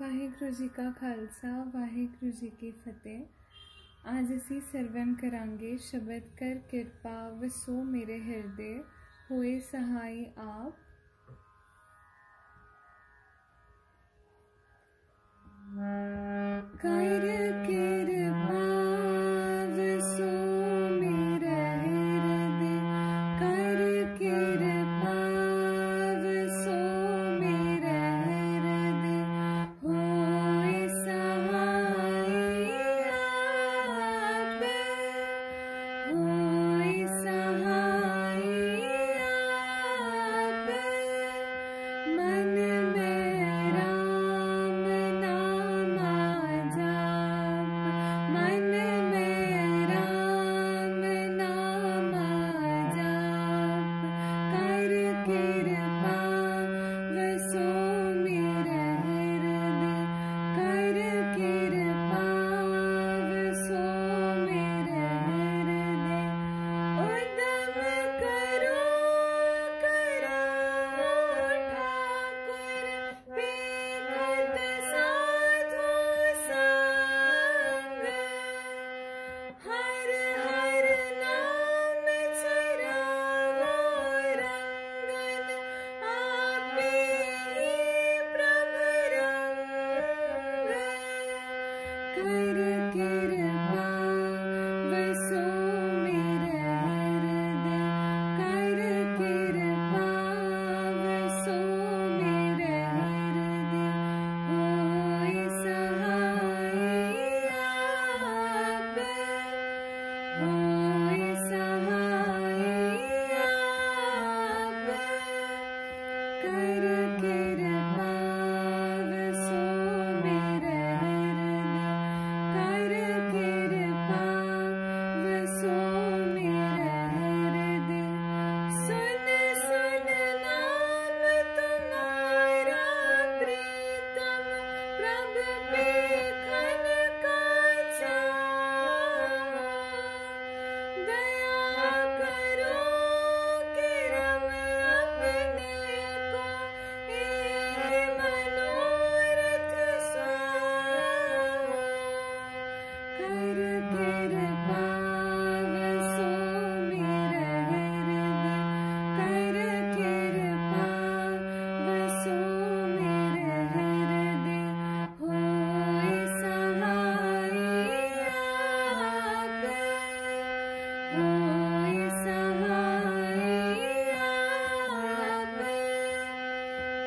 वाहेगुरु जी का खालसा, वाहेगुरु जी की फतेह। आज असी सरवन करांगे। शब्द कर किरपा वसो मेरे हृदय, होए सहाय आप। कर कृपा Gated, gated,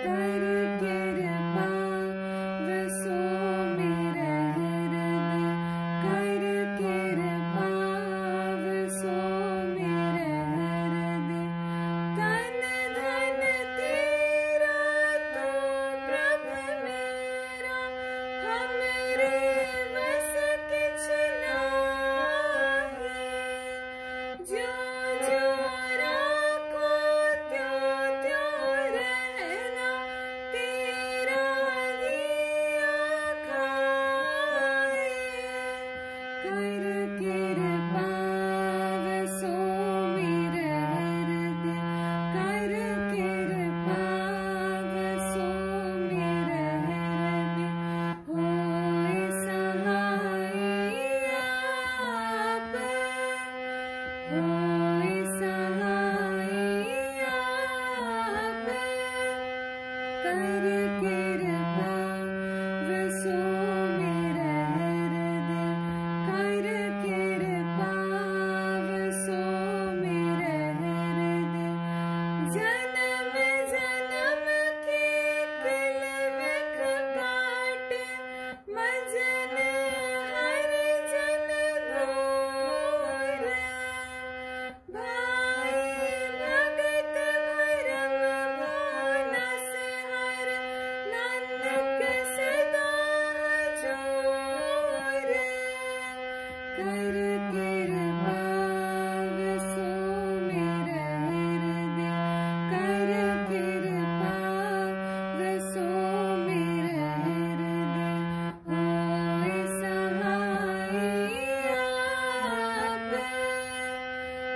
Friday.